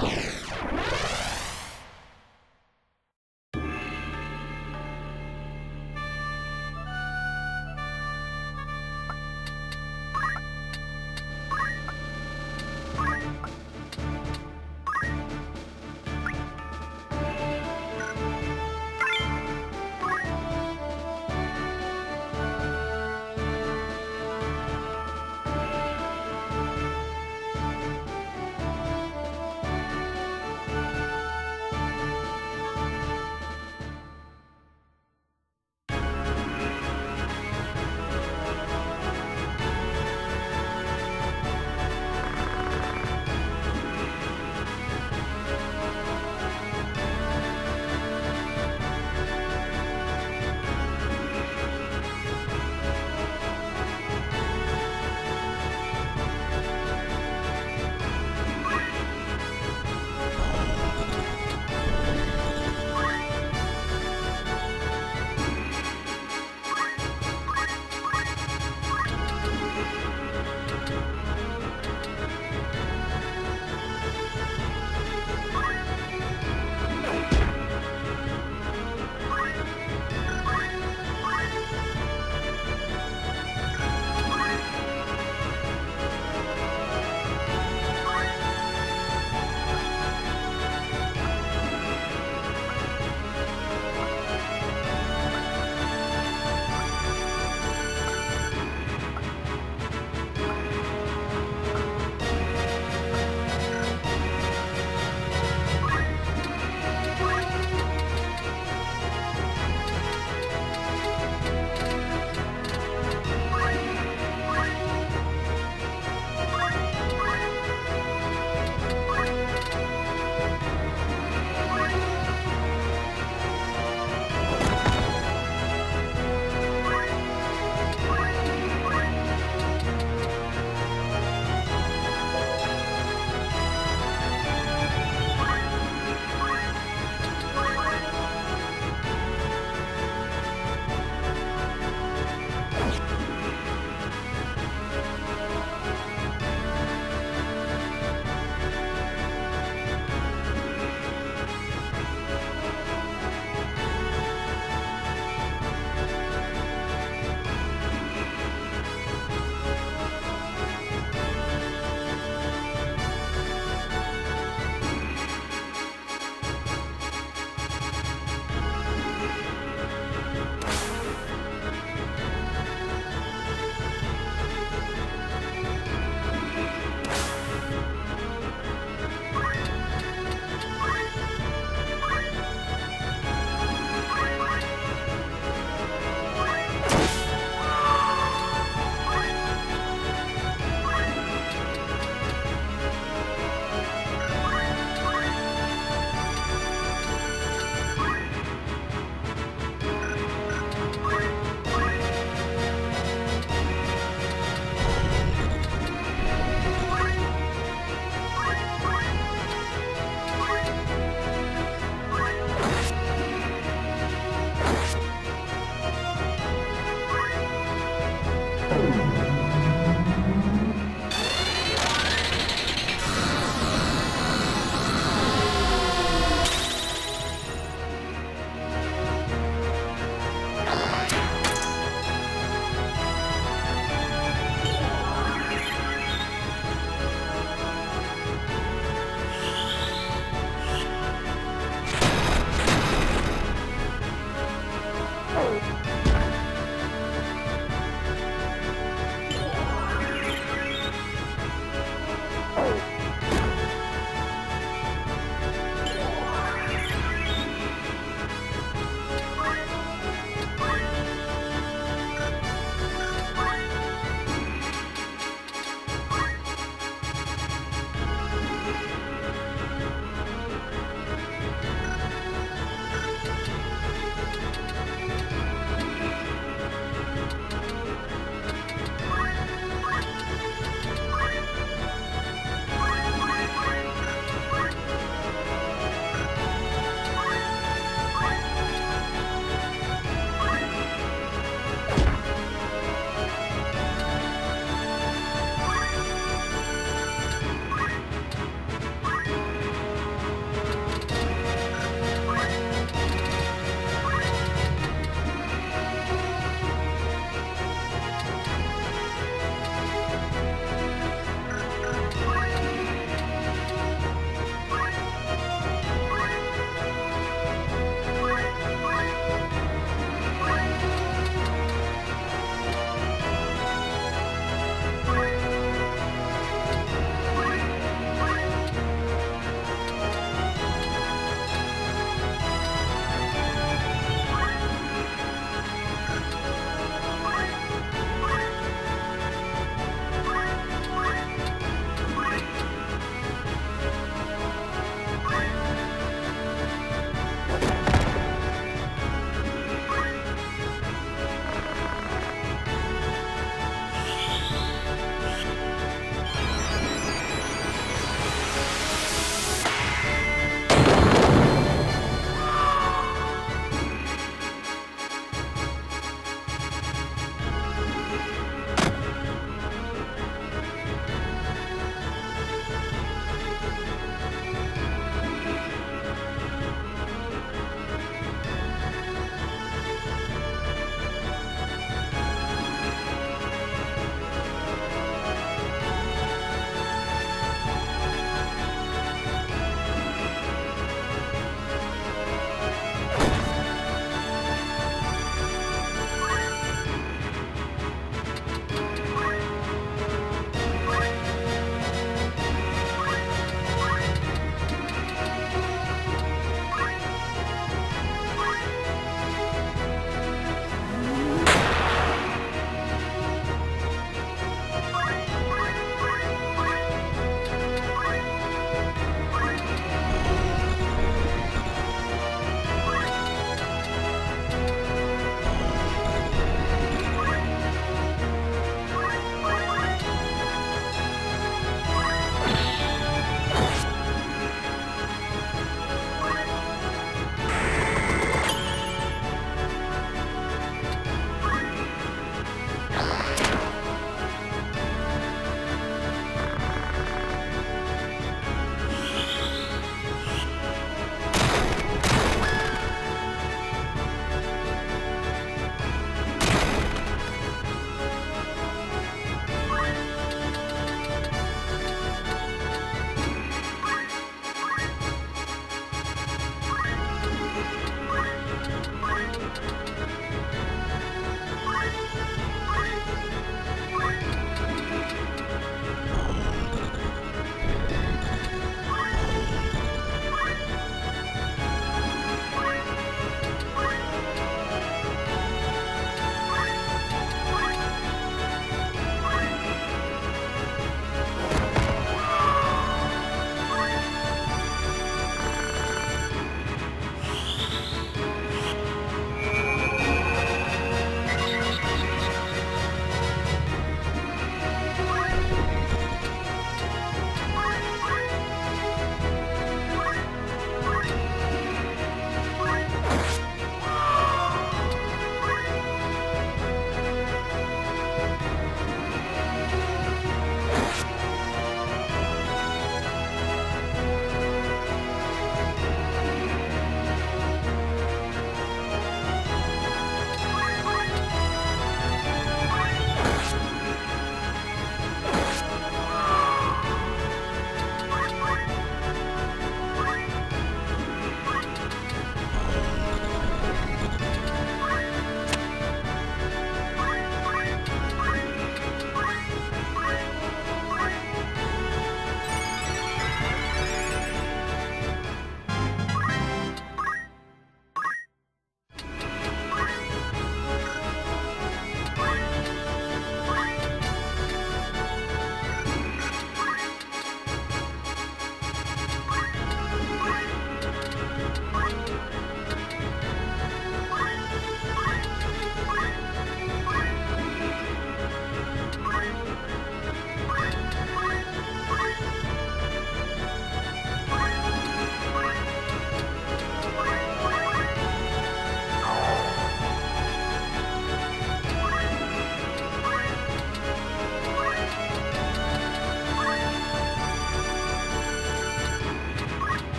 Yeah.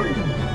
Fight!